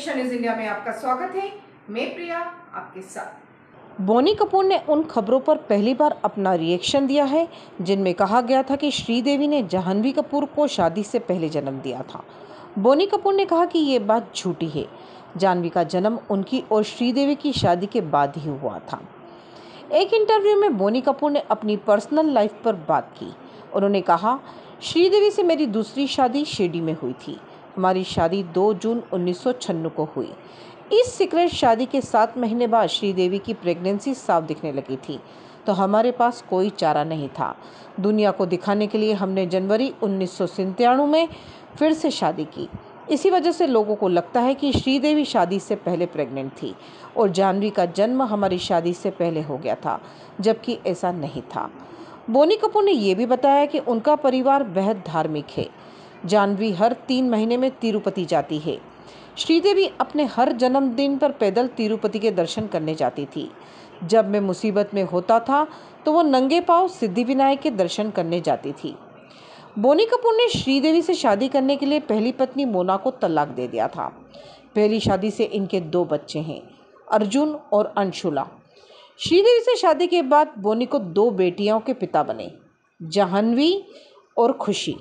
Asia news India में आपका स्वागत है। मैं प्रिया, आपके साथ। बोनी कपूर ने उन खबरों पर पहली बार अपना रिएक्शन दिया है, जिनमें कहा गया था कि श्रीदेवी ने जाह्नवी कपूर को शादी से पहले जन्म दिया था। बोनी कपूर ने कहा कि ये बात झूठी है। जाह्नवी का जन्म उनकी और श्रीदेवी की शादी के बाद ही हुआ था। एक इंटरव्यू में बोनी कपूर ने अपनी पर्सनल लाइफ पर बात की। उन्होंने कहा, श्रीदेवी से मेरी दूसरी शादी शिरडी में हुई थी। हमारी शादी 2 जून उन्नीस को हुई। इस सीक्रेट शादी के सात महीने बाद श्रीदेवी की प्रेगनेंसी साफ़ दिखने लगी थी तो हमारे पास कोई चारा नहीं था। दुनिया को दिखाने के लिए हमने जनवरी उन्नीस में फिर से शादी की। इसी वजह से लोगों को लगता है कि श्रीदेवी शादी से पहले प्रेग्नेंट थी और जानवी का जन्म हमारी शादी से पहले हो गया था, जबकि ऐसा नहीं था। बोनी कपूर ने यह भी बताया कि उनका परिवार बेहद धार्मिक है। जानवी हर तीन महीने में तिरुपति जाती है। श्रीदेवी अपने हर जन्मदिन पर पैदल तिरुपति के दर्शन करने जाती थी। जब मैं मुसीबत में होता था तो वो नंगे पाँव सिद्धिविनायक के दर्शन करने जाती थी। बोनी कपूर ने श्रीदेवी से शादी करने के लिए पहली पत्नी मोना को तलाक दे दिया था। पहली शादी से इनके दो बच्चे हैं, अर्जुन और अंशुला। श्रीदेवी से शादी के बाद बोनी को दो बेटियों के पिता बने, जाह्नवी और खुशी।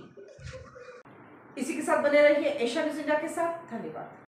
बने रहिए। एशिया न्यूज़ इंडिया के साथ धन्यवाद।